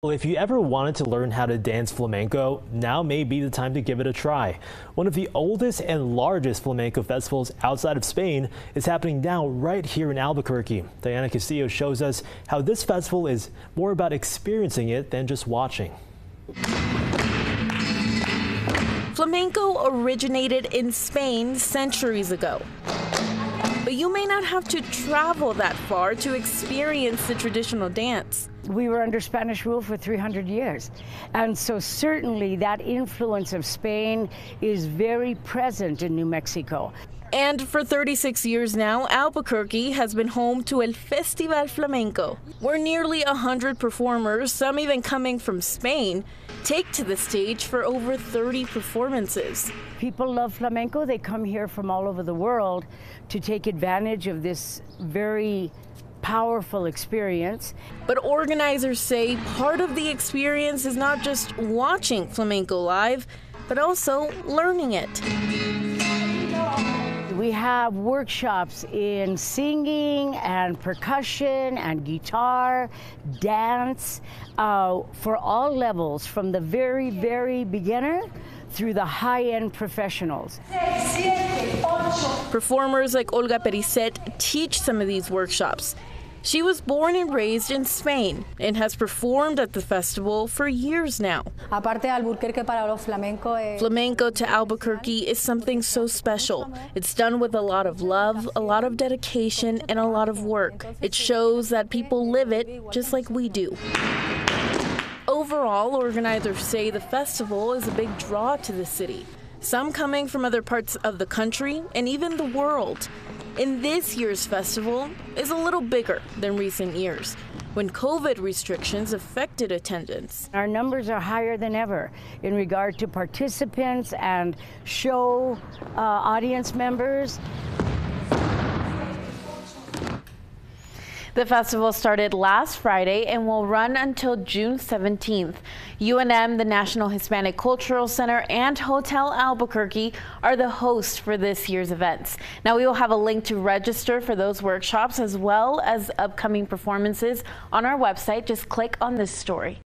Well, if you ever wanted to learn how to dance flamenco, now may be the time to give it a try. One of the oldest and largest flamenco festivals outside of Spain is happening now right here in Albuquerque. Diana Castillo shows us how this festival is more about experiencing it than just watching. Flamenco originated in Spain centuries ago. Not have to travel that far to experience the traditional dance. We were under Spanish rule for 300 years. And so, certainly, that influence of Spain is very present in New Mexico. And for 36 years now, Albuquerque has been home to El Festival Flamenco, where nearly 100 performers, some even coming from Spain, take to the stage for over 30 performances. People love flamenco. They come here from all over the world to take advantage of this very powerful experience. But organizers say part of the experience is not just watching flamenco live, but also learning it. We have workshops in singing and percussion and guitar, dance, uh, for all levels, from the very, very beginner through the high-end professionals. Performers like Olga Pericet teach some of these workshops. She was born and raised in Spain and has performed at the festival for years now. Flamenco to Albuquerque is something so special. It's done with a lot of love, a lot of dedication, and a lot of work. It shows that people live it just like we do. Overall, organizers say the festival is a big draw to the city, some coming from other parts of the country and even the world. And this year's festival is a little bigger than recent years when COVID restrictions affected attendance. Our numbers are higher than ever in regard to participants and show uh, audience members. The festival started last Friday and will run until June 17th. UNM, the National Hispanic Cultural Center, and Hotel Albuquerque are the hosts for this year's events. Now, we will have a link to register for those workshops as well as upcoming performances on our website. Just click on this story.